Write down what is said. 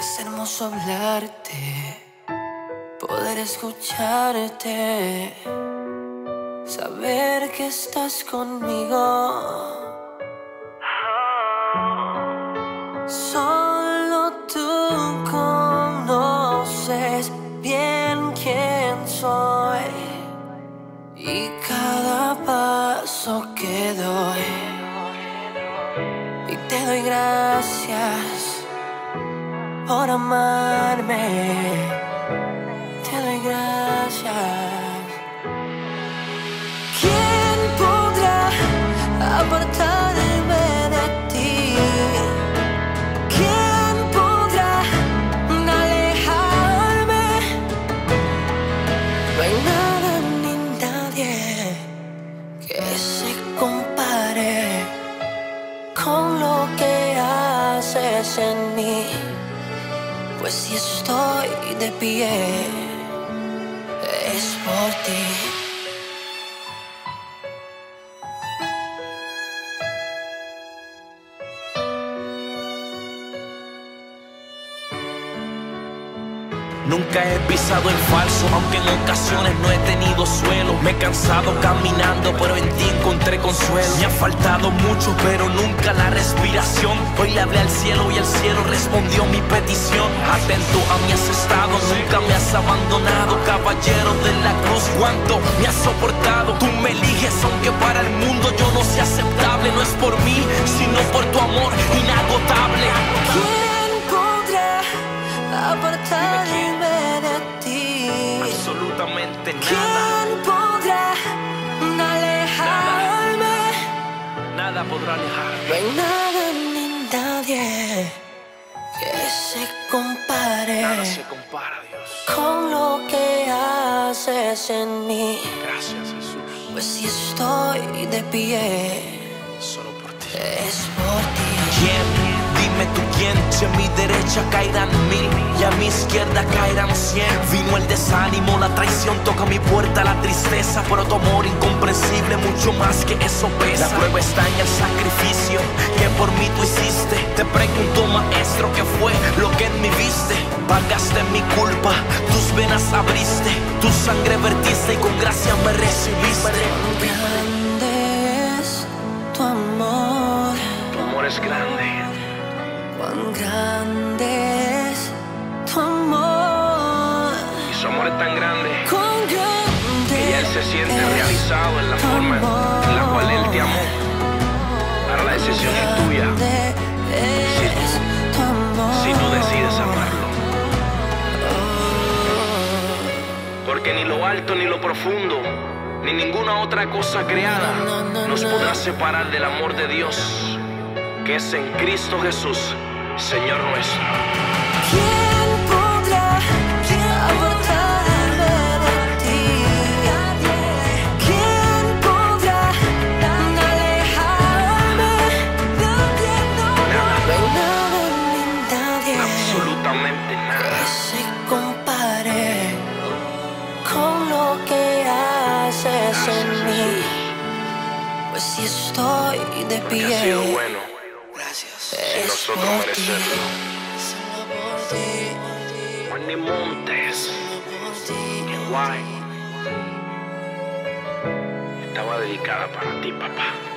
Es hermoso hablarte, poder escucharte, saber que estás conmigo. Solo tú conoces bien quién soy y cada paso que doy. Y te doy gracias por amarme. Te doy gracias. ¿Quién podrá apartarme de ti? ¿Quién podrá alejarme? No hay nada ni nadie que se compare con lo que haces en mí. Pues si estoy de pie, es por ti. Nunca he pisado el falso, aunque en ocasiones no he tenido suelo. Me he cansado caminando, pero en ti encontré consuelo. Me ha faltado mucho, pero nunca la respiración. Hoy le hablé al cielo y el cielo respondió mi petición. Atento a mi has estado, nunca me has abandonado. Caballero de la cruz, cuánto me has soportado. Tú me eliges, aunque para el mundo yo no sea aceptable. No es por mí, sino por tu amor. Alejarme. No hay nada ni nadie que se compare Nada se compara, Dios. con lo que haces en mí. Gracias, Jesús. Pues si estoy de pie, Solo por ti. es por ti. ¿Quién? Dime tú Si a mi derecha caerán mil y a mi izquierda caerán cien. Vino el desánimo, la traición toca mi puerta, la tristeza. Pero tu amor incomprensible, mucho más que eso pesa. La prueba está en el sacrificio que por mí tú hiciste. Te pregunto, maestro, ¿qué fue lo que en mí viste? Pagaste mi culpa, tus venas abriste, tu sangre vertiste y con gracia me recibiste. Grande es tu amor, Y su amor es tan grande. grande que ya Él se siente realizado en la forma en la cual Él te amó. Ahora la decisión es tuya. Amor. Si tú decides amarlo. Porque ni lo alto ni lo profundo, ni ninguna otra cosa creada nos podrá separar del amor de Dios, que es en Cristo Jesús, Señor nuestro. ¿Quién podrá apartarme de ti? ¿Quién podrá alejarme? No hay nada ni nadie Absolutamente que nada. se compare con lo que haces en mí. Pues si estoy de Porque ha sido pie, bueno gracias. Es nosotros por merecerlo. Wendy Montes, qué guay. Estaba dedicada para ti, papá.